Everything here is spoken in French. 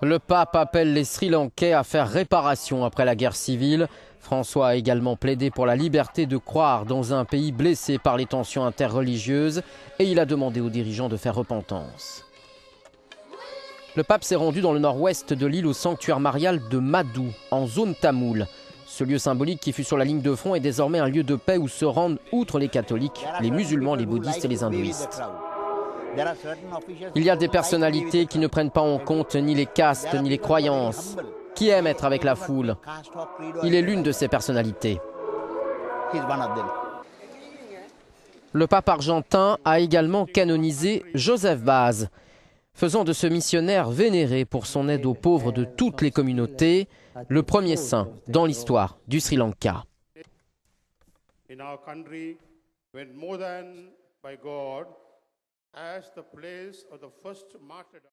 Le pape appelle les Sri Lankais à faire réparation après la guerre civile. François a également plaidé pour la liberté de croire dans un pays blessé par les tensions interreligieuses et il a demandé aux dirigeants de faire repentance. Le pape s'est rendu dans le nord-ouest de l'île au sanctuaire marial de Madou, en zone tamoule. Ce lieu symbolique qui fut sur la ligne de front est désormais un lieu de paix où se rendent, outre les catholiques, les musulmans, les bouddhistes et les hindouistes. Il y a des personnalités qui ne prennent pas en compte ni les castes ni les croyances, qui aiment être avec la foule? Il est l'une de ces personnalités. Le pape argentin a également canonisé Joseph Baz, faisant de ce missionnaire vénéré pour son aide aux pauvres de toutes les communautés, le premier saint dans l'histoire du Sri Lanka. As the place of the first martyrdom.